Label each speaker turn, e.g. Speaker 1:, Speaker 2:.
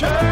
Speaker 1: Show.